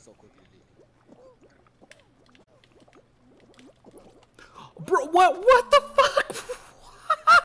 soko. Bro, what? What the